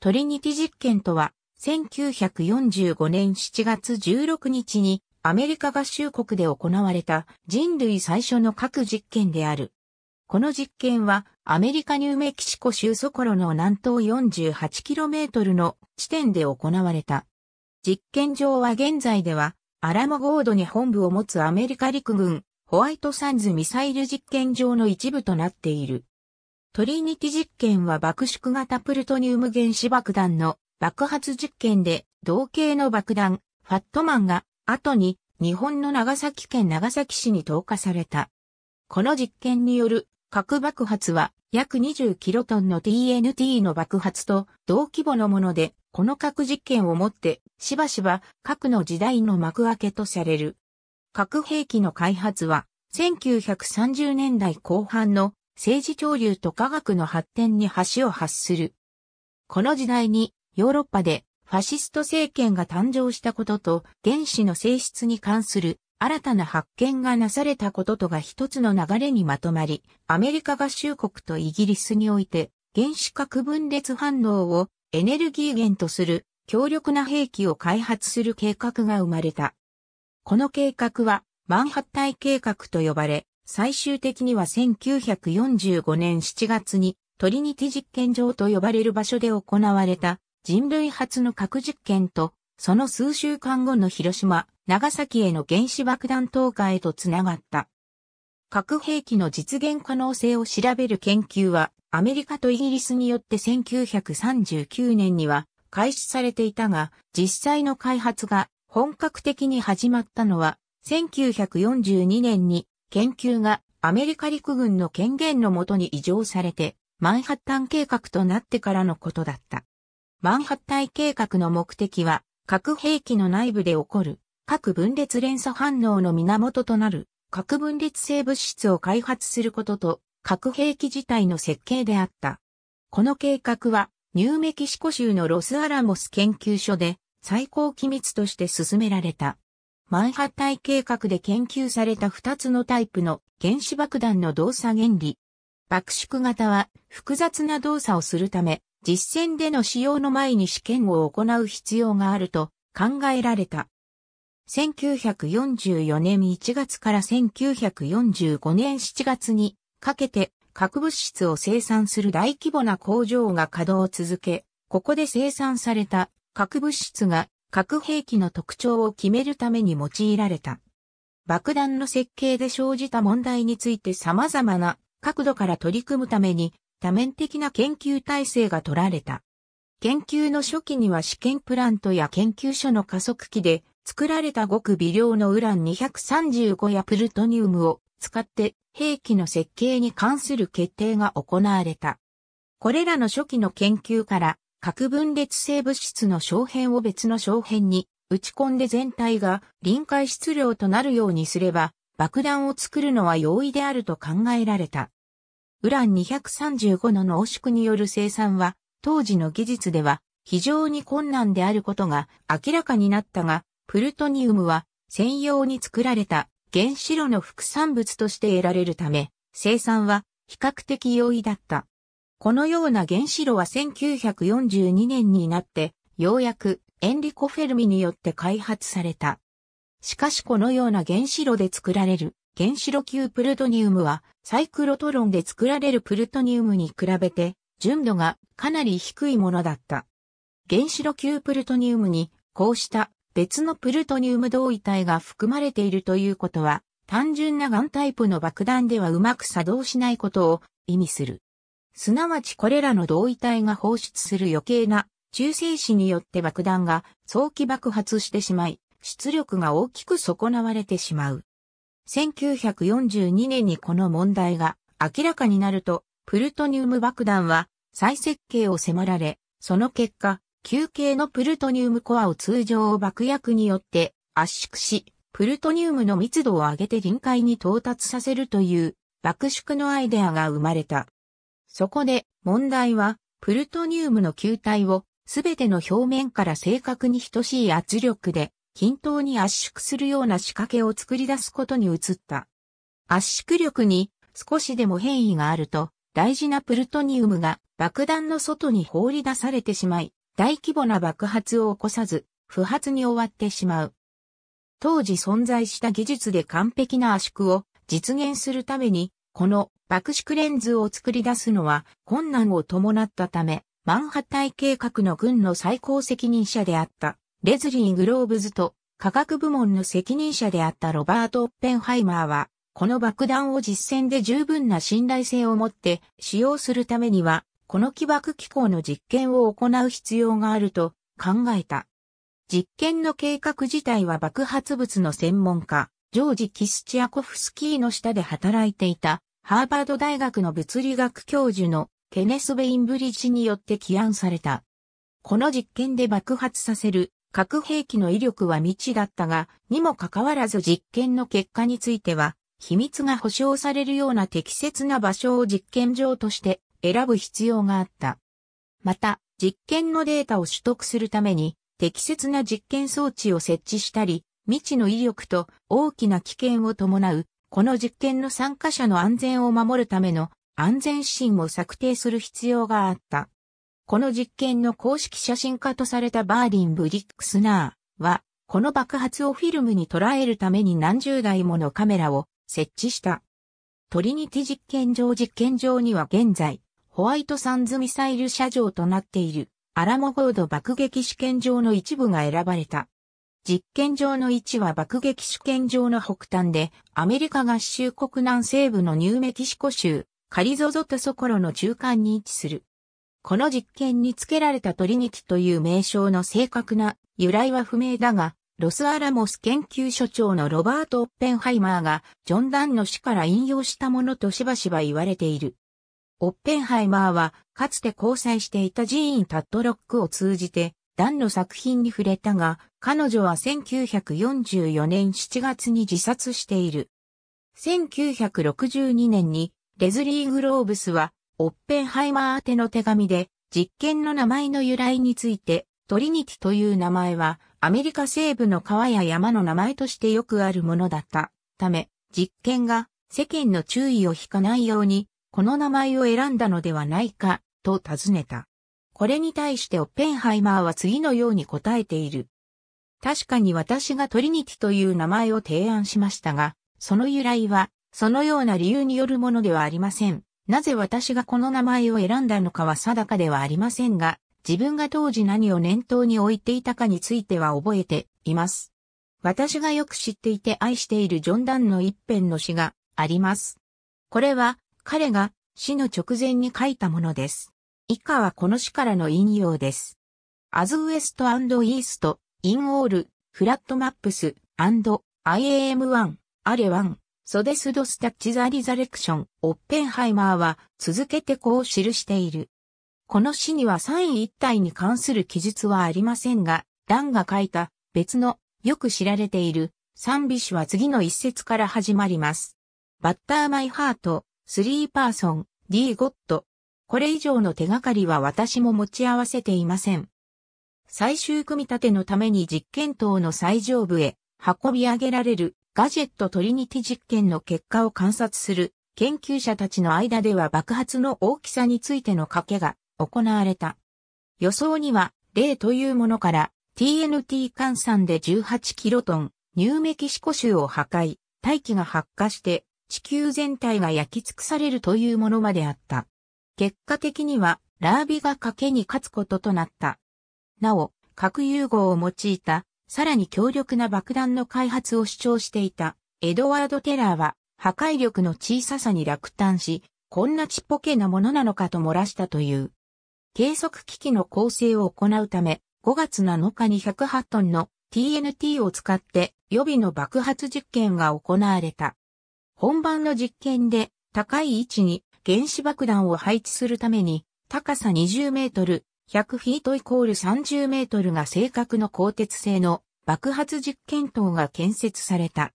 トリニティ実験とは、1945年7月16日にアメリカ合衆国で行われた人類最初の核実験である。この実験はアメリカニューメキシコ州ソコロの南東 48km の地点で行われた。実験場は現在ではアラモゴードに本部を持つアメリカ陸軍ホワイトサンズミサイル実験場の一部となっている。トリニティ実験は爆縮型プルトニウム原子爆弾の爆発実験で同型の爆弾ファットマンが後に日本の長崎県長崎市に投下された。この実験による核爆発は約20キロトンの TNT の爆発と同規模のもので、この核実験をもってしばしば核の時代の幕開けとされる。核兵器の開発は1930年代後半の政治潮流と科学の発展に橋を発する。この時代にヨーロッパでファシスト政権が誕生したことと原子の性質に関する新たな発見がなされたこととが一つの流れにまとまり、アメリカ合衆国とイギリスにおいて原子核分裂反応をエネルギー源とする強力な兵器を開発する計画が生まれた。この計画はマンハッタイ計画と呼ばれ、最終的には1945年7月にトリニティ実験場と呼ばれる場所で行われた人類初の核実験と、その数週間後の広島、長崎への原子爆弾投下へとつながった。核兵器の実現可能性を調べる研究は、アメリカとイギリスによって1939年には開始されていたが、実際の開発が本格的に始まったのは、1942年に研究がアメリカ陸軍の権限のもとに移譲されて、マンハッタン計画となってからのことだった。マンハッタイ計画の目的は、核兵器の内部で起こる核分裂連鎖反応の源となる核分裂性物質を開発することと核兵器自体の設計であった。この計画はニューメキシコ州のロスアラモス研究所で最高機密として進められた。マンハッタイ計画で研究された2つのタイプの原子爆弾の動作原理。爆縮型は複雑な動作をするため実戦での使用の前に試験を行う必要があると考えられた。1944年1月から1945年7月にかけて核物質を生産する大規模な工場が稼働を続け、ここで生産された核物質が核兵器の特徴を決めるために用いられた。爆弾の設計で生じた問題について様々な角度から取り組むために多面的な研究体制が取られた。研究の初期には試験プラントや研究所の加速器で作られたごく微量のウラン235やプルトニウムを使って兵器の設計に関する決定が行われた。これらの初期の研究から核分裂性物質の小片を別の小片に打ち込んで全体が臨界質量となるようにすれば爆弾を作るのは容易であると考えられた。ウラン235の濃縮による生産は、当時の技術では非常に困難であることが明らかになったが、プルトニウムは専用に作られた原子炉の副産物として得られるため、生産は比較的容易だった。このような原子炉は1942年になって、ようやくエンリコ・フェルミによって開発された。しかしこのような原子炉で作られる原子炉級プルトニウムはサイクロトロンで作られるプルトニウムに比べて純度がかなり低いものだった。原子炉級プルトニウムにこうした別のプルトニウム同位体が含まれているということは単純なガンタイプの爆弾ではうまく作動しないことを意味する。すなわちこれらの同位体が放出する余計な中性子によって爆弾が早期爆発してしまい、出力が大きく損なわれてしまう。1942年にこの問題が明らかになると、プルトニウム爆弾は再設計を迫られ、その結果、球形のプルトニウムコアを通常爆薬によって圧縮し、プルトニウムの密度を上げて臨界に到達させるという爆縮のアイデアが生まれた。そこで問題は、プルトニウムの球体をすべての表面から正確に等しい圧力で均等に圧縮するような仕掛けを作り出すことに移った。圧縮力に少しでも変異があると、大事なプルトニウムが爆弾の外に放り出されてしまい、大規模な爆発を起こさず、不発に終わってしまう。当時存在した技術で完璧な圧縮を実現するために、この爆縮レンズを作り出すのは困難を伴ったため、マンハッタイ計画の軍の最高責任者であったレズリー・グローブズと科学部門の責任者であったロバート・オッペンハイマーは、この爆弾を実戦で十分な信頼性を持って使用するためには、この起爆機構の実験を行う必要があると考えた。実験の計画自体は爆発物の専門家、ジョージ・キスチアコフスキーの下で働いていた、ハーバード大学の物理学教授のケネス・ベインブリッジによって起案された。この実験で爆発させる核兵器の威力は未知だったが、にもかかわらず実験の結果については、秘密が保証されるような適切な場所を実験場として選ぶ必要があった。また、実験のデータを取得するために、適切な実験装置を設置したり、未知の威力と大きな危険を伴う、この実験の参加者の安全を守るための安全指針を策定する必要があった。この実験の公式写真家とされたバーリン・ブリックスナーは、この爆発をフィルムに捉えるために何十台ものカメラを設置した。トリニティ実験場実験場には現在、ホワイトサンズミサイル射場となっているアラモゴード爆撃試験場の一部が選ばれた。実験場の位置は爆撃試験場の北端で、アメリカ合衆国南西部のニューメキシコ州、カリゾゾとソコロの中間に位置する。この実験に付けられたトリニティという名称の正確な由来は不明だが、ロスアラモス研究所長のロバート・オッペンハイマーがジョン・ダンの死から引用したものとしばしば言われている。オッペンハイマーはかつて交際していたジーン・タットロックを通じてダンの作品に触れたが、彼女は1944年7月に自殺している。1962年にレズリー・グローブスはオッペンハイマー宛ての手紙で、実験の名前の由来について、トリニティという名前は、アメリカ西部の川や山の名前としてよくあるものだったため、実験が世間の注意を引かないように、この名前を選んだのではないか、と尋ねた。これに対してオッペンハイマーは次のように答えている。確かに私がトリニティという名前を提案しましたが、その由来は、そのような理由によるものではありません。なぜ私がこの名前を選んだのかは定かではありませんが、自分が当時何を念頭に置いていたかについては覚えています。私がよく知っていて愛しているジョン・ダンの一編の詩があります。これは彼が死の直前に書いたものです。以下はこの詩からの引用です。As West and East in all flat maps and IAM1 あれ1ソデスドスタッチザリザレクション、オッペンハイマーは続けてこう記している。この詩には3位一体に関する記述はありませんが、ダンが書いた別のよく知られている賛美詩は次の一節から始まります。バッターマイハート、スリーパーソン、ディーゴット。これ以上の手がかりは私も持ち合わせていません。最終組み立てのために実験棟の最上部へ運び上げられるガジェットトリニティ実験の結果を観察する研究者たちの間では爆発の大きさについての賭けが行われた。予想には0というものから TNT 換算で18キロトン、ニューメキシコ州を破壊、大気が発火して地球全体が焼き尽くされるというものまであった。結果的にはラービが賭けに勝つこととなった。なお、核融合を用いたさらに強力な爆弾の開発を主張していたエドワード・テラーは破壊力の小ささに落胆し、こんなちっぽけなものなのかと漏らしたという。計測機器の構成を行うため、5月7日に108トンの TNT を使って予備の爆発実験が行われた。本番の実験で高い位置に原子爆弾を配置するために高さ20メートル、100フィートイコール30メートルが正確の鋼鉄製の爆発実験棟が建設された。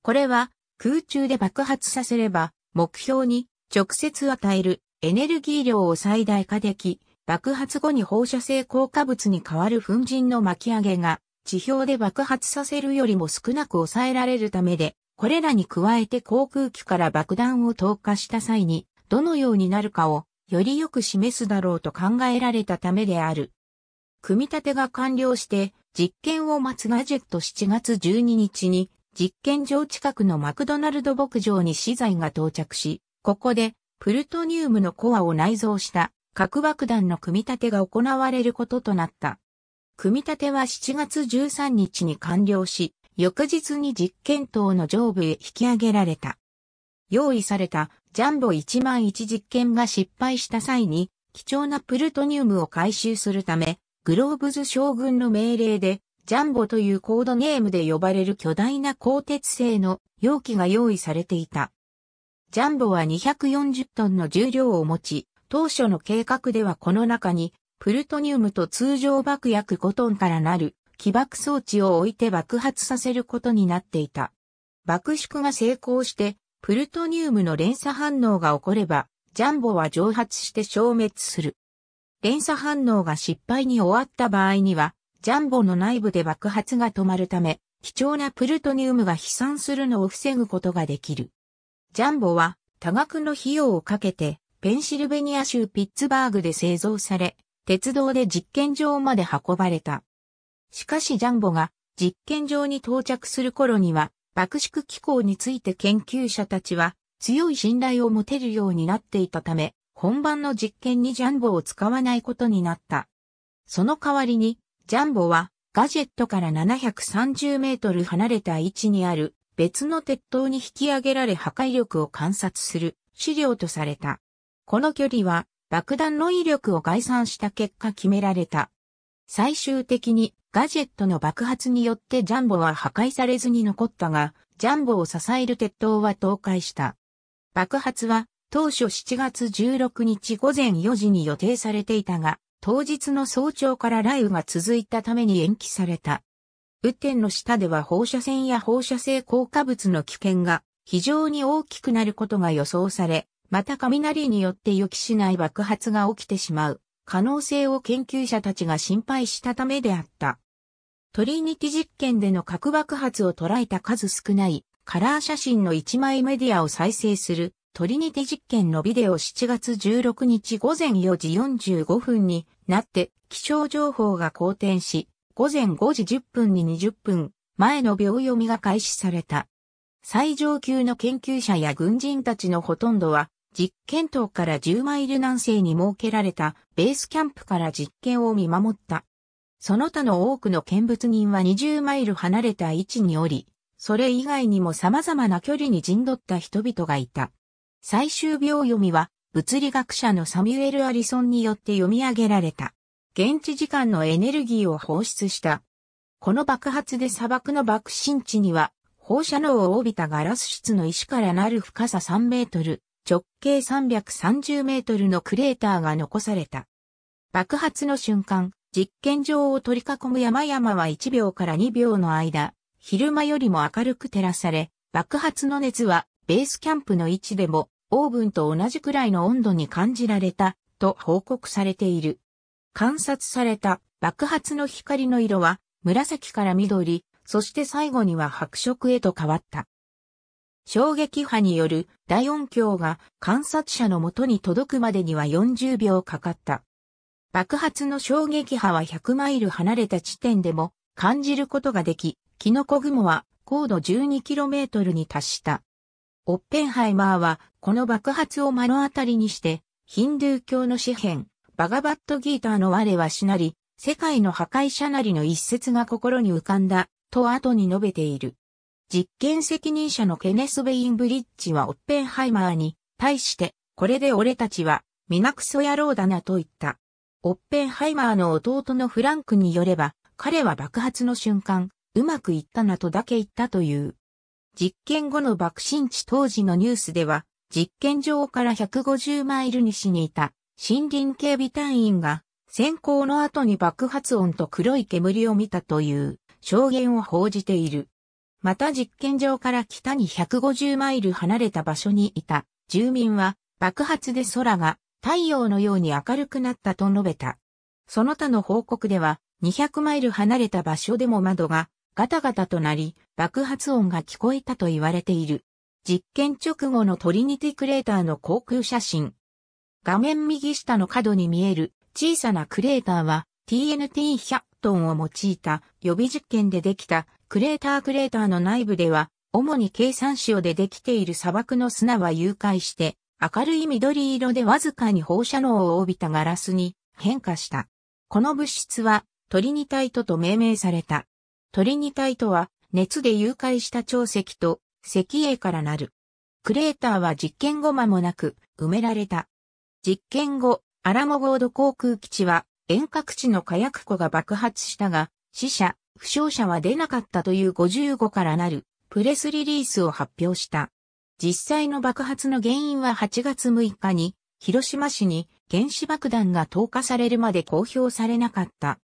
これは空中で爆発させれば目標に直接与えるエネルギー量を最大化でき、爆発後に放射性効果物に変わる粉塵の巻き上げが地表で爆発させるよりも少なく抑えられるためで、これらに加えて航空機から爆弾を投下した際にどのようになるかをよりよく示すだろうと考えられたためである。組み立てが完了して実験を待つガジェット7月12日に実験場近くのマクドナルド牧場に資材が到着し、ここでプルトニウムのコアを内蔵した核爆弾の組み立てが行われることとなった。組み立ては7月13日に完了し、翌日に実験棟の上部へ引き上げられた。用意されたジャンボ1万1実験が失敗した際に貴重なプルトニウムを回収するため、グローブズ将軍の命令でジャンボというコードネームで呼ばれる巨大な鋼鉄製の容器が用意されていた。ジャンボは240トンの重量を持ち、当初の計画ではこの中にプルトニウムと通常爆薬5トンからなる起爆装置を置いて爆発させることになっていた。爆縮が成功してプルトニウムの連鎖反応が起これば、ジャンボは蒸発して消滅する。連鎖反応が失敗に終わった場合には、ジャンボの内部で爆発が止まるため、貴重なプルトニウムが飛散するのを防ぐことができる。ジャンボは多額の費用をかけて、ペンシルベニア州ピッツバーグで製造され、鉄道で実験場まで運ばれた。しかしジャンボが実験場に到着する頃には、爆縮機構について研究者たちは強い信頼を持てるようになっていたため、本番の実験にジャンボを使わないことになった。その代わりに、ジャンボはガジェットから730メートル離れた位置にある別の鉄塔に引き上げられ破壊力を観察する資料とされた。この距離は爆弾の威力を概算した結果決められた。最終的にガジェットの爆発によってジャンボは破壊されずに残ったが、ジャンボを支える鉄塔は倒壊した。爆発は当初7月16日午前4時に予定されていたが、当日の早朝から雷雨が続いたために延期された。雨天の下では放射線や放射性効果物の危険が非常に大きくなることが予想され、また雷によって予期しない爆発が起きてしまう可能性を研究者たちが心配したためであった。トリニティ実験での核爆発を捉えた数少ないカラー写真の一枚メディアを再生するトリニティ実験のビデオ7月16日午前4時45分になって気象情報が好転し、午前5時10分に20分前の秒読みが開始された。最上級の研究者や軍人たちのほとんどは実験棟から10マイル南西に設けられたベースキャンプから実験を見守った。その他の多くの見物人は20マイル離れた位置におり、それ以外にも様々な距離に陣取った人々がいた。最終秒読みは、物理学者のサミュエル・アリソンによって読み上げられた。現地時間のエネルギーを放出した。この爆発で砂漠の爆心地には、放射能を帯びたガラス質の石からなる深さ3メートル、直径330メートルのクレーターが残された。爆発の瞬間、実験場を取り囲む山々は1秒から2秒の間、昼間よりも明るく照らされ、爆発の熱はベースキャンプの位置でもオーブンと同じくらいの温度に感じられたと報告されている。観察された爆発の光の色は紫から緑、そして最後には白色へと変わった。衝撃波による大音響が観察者の元に届くまでには40秒かかった。爆発の衝撃波は100マイル離れた地点でも感じることができ、キノコ雲は高度 12km に達した。オッペンハイマーはこの爆発を目の当たりにして、ヒンドゥー教の詩篇、バガバットギーターの我はしなり、世界の破壊者なりの一節が心に浮かんだ、と後に述べている。実験責任者のケネス・ベインブリッジはオッペンハイマーに対して、これで俺たちは、皆クソ野郎だなと言った。オッペンハイマーの弟のフランクによれば、彼は爆発の瞬間、うまくいったなとだけ言ったという。実験後の爆心地当時のニュースでは、実験場から150マイル西にいた森林警備隊員が、先行の後に爆発音と黒い煙を見たという証言を報じている。また実験場から北に150マイル離れた場所にいた住民は爆発で空が太陽のように明るくなったと述べた。その他の報告では200マイル離れた場所でも窓がガタガタとなり爆発音が聞こえたと言われている。実験直後のトリニティクレーターの航空写真。画面右下の角に見える小さなクレーターは TNT100 トンを用いた予備実験でできたクレータークレーターの内部では主に計算塩でできている砂漠の砂は融解して明るい緑色でわずかに放射能を帯びたガラスに変化した。この物質はトリニタイトと命名された。トリニタイトは熱で融解した潮石と石英からなる。クレーターは実験後間もなく埋められた。実験後、アラモゴード航空基地は遠隔地の火薬庫が爆発したが、死者、負傷者は出なかったという55からなるプレスリリースを発表した。実際の爆発の原因は8月6日に広島市に原子爆弾が投下されるまで公表されなかった。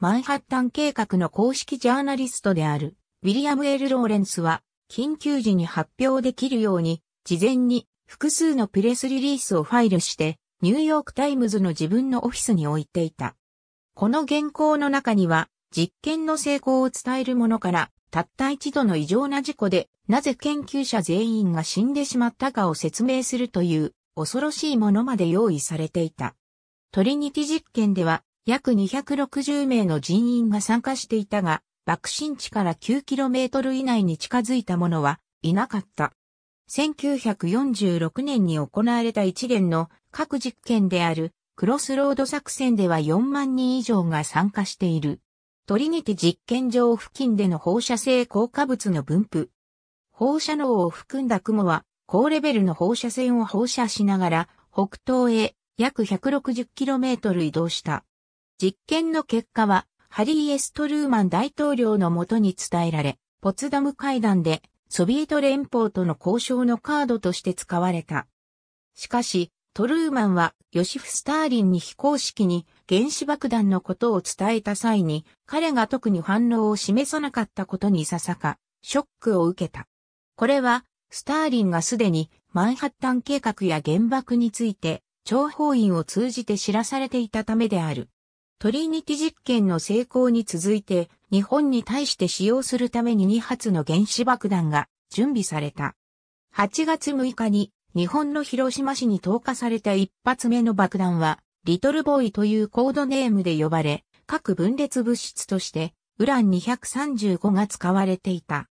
マンハッタン計画の公式ジャーナリストであるウィリアム・ L・ローレンスは緊急時に発表できるように事前に複数のプレスリリースをファイルしてニューヨークタイムズの自分のオフィスに置いていた。この原稿の中には実験の成功を伝えるものからたった一度の異常な事故でなぜ研究者全員が死んでしまったかを説明するという恐ろしいものまで用意されていた。トリニティ実験では約260名の人員が参加していたが、爆心地から 9km 以内に近づいた者はいなかった。1946年に行われた一連の各実験であるクロスロード作戦では4万人以上が参加している。トリニティ実験場付近での放射性効果物の分布。放射能を含んだ雲は高レベルの放射線を放射しながら北東へ約 160km 移動した。実験の結果はハリー・エストルーマン大統領のもとに伝えられ、ポツダム会談でソビエト連邦との交渉のカードとして使われた。しかし、トルーマンはヨシフ・スターリンに非公式に原子爆弾のことを伝えた際に彼が特に反応を示さなかったことにささかショックを受けた。これはスターリンがすでにマンハッタン計画や原爆について諜報員を通じて知らされていたためである。トリニティ実験の成功に続いて日本に対して使用するために2発の原子爆弾が準備された。8月6日に日本の広島市に投下された一発目の爆弾は、リトルボーイというコードネームで呼ばれ、各分裂物質として、ウラン235が使われていた。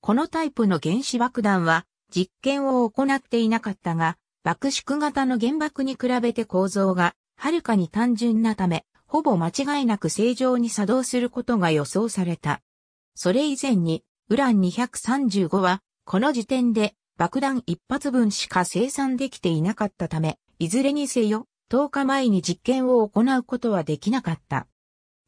このタイプの原子爆弾は、実験を行っていなかったが、爆縮型の原爆に比べて構造が、はるかに単純なため、ほぼ間違いなく正常に作動することが予想された。それ以前に、ウラン235は、この時点で爆弾一発分しか生産できていなかったため、いずれにせよ、10日前に実験を行うことはできなかった。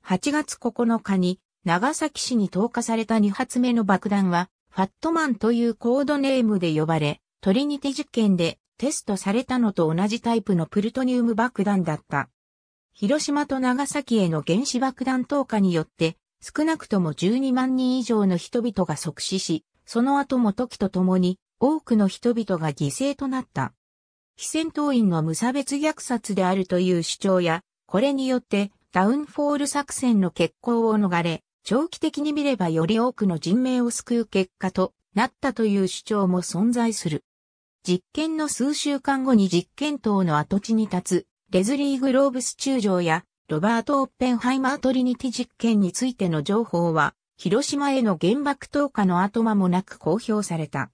8月9日に長崎市に投下された2発目の爆弾は、ファットマンというコードネームで呼ばれ、トリニティ実験でテストされたのと同じタイプのプルトニウム爆弾だった。広島と長崎への原子爆弾投下によって、少なくとも12万人以上の人々が即死し、その後も時とともに多くの人々が犠牲となった。非戦闘員の無差別虐殺であるという主張や、これによってダウンフォール作戦の決行を逃れ、長期的に見ればより多くの人命を救う結果となったという主張も存在する。実験の数週間後に実験棟の跡地に立つレズリー・グローブス中将やロバート・オッペンハイマートリニティ実験についての情報は広島への原爆投下の後間もなく公表された。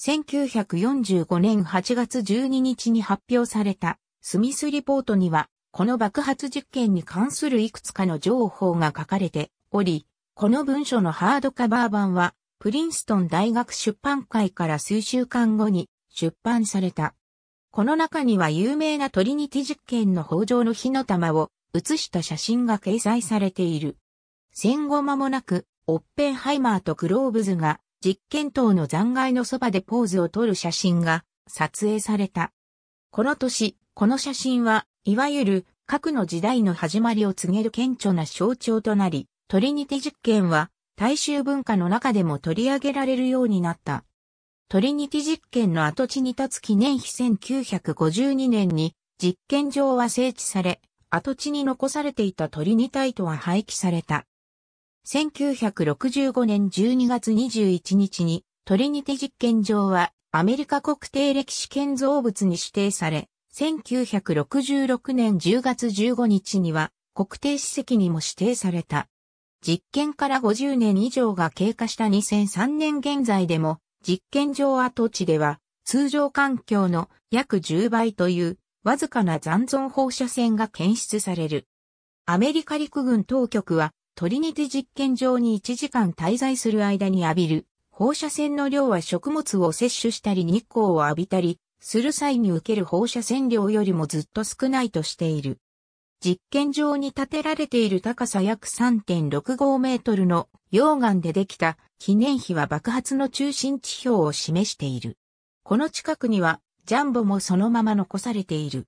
1945年8月12日に発表されたスミスリポートには、この爆発実験に関するいくつかの情報が書かれており、この文書のハードカバー版は、プリンストン大学出版会から数週間後に出版された。この中には有名なトリニティ実験の北条の火の玉を写した写真が掲載されている。戦後間もなく、オッペンハイマーとグローブズが実験棟の残骸のそばでポーズを撮る写真が撮影された。この年、この写真は、いわゆる核の時代の始まりを告げる顕著な象徴となり、トリニティ実験は大衆文化の中でも取り上げられるようになった。トリニティ実験の跡地に立つ記念碑1952年に実験場は整地され、跡地に残されていたトリニタイトは廃棄された。1965年12月21日にトリニティ実験場はアメリカ国定歴史建造物に指定され、1966年10月15日には国定史跡にも指定された。実験から50年以上が経過した2003年現在でも実験場跡地では通常環境の約10倍というわずかな残存放射線が検出される。アメリカ陸軍当局はトリニティ実験場に1時間滞在する間に浴びる放射線の量は食物を摂取したり日光を浴びたりする際に受ける放射線量よりもずっと少ないとしている。実験場に建てられている高さ約3.65メートルの溶岩でできた記念碑は爆発の中心地表を示している。この近くにはジャンボもそのまま残されている。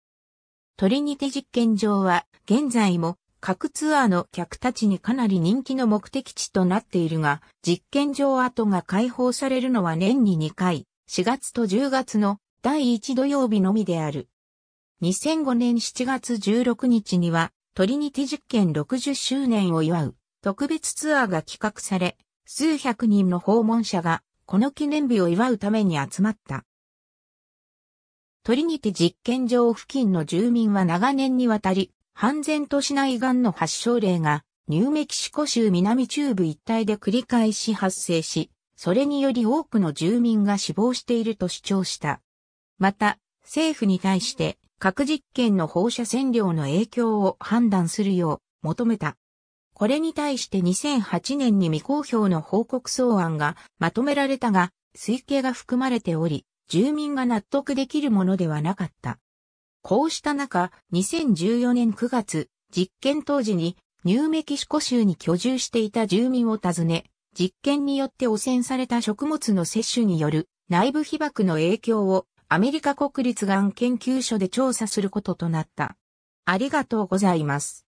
トリニティ実験場は現在も各ツアーの客たちにかなり人気の目的地となっているが、実験場跡が開放されるのは年に2回、4月と10月の第1土曜日のみである。2005年7月16日には、トリニティ実験60周年を祝う特別ツアーが企画され、数百人の訪問者がこの記念日を祝うために集まった。トリニティ実験場付近の住民は長年にわたり、半然都市内癌の発症例がニューメキシコ州南中部一帯で繰り返し発生し、それにより多くの住民が死亡していると主張した。また、政府に対して核実験の放射線量の影響を判断するよう求めた。これに対して2008年に未公表の報告草案がまとめられたが、推計が含まれており、住民が納得できるものではなかった。こうした中、2014年9月、実験当時にニューメキシコ州に居住していた住民を訪ね、実験によって汚染された食物の摂取による内部被曝の影響をアメリカ国立がん研究所で調査することとなった。ありがとうございます。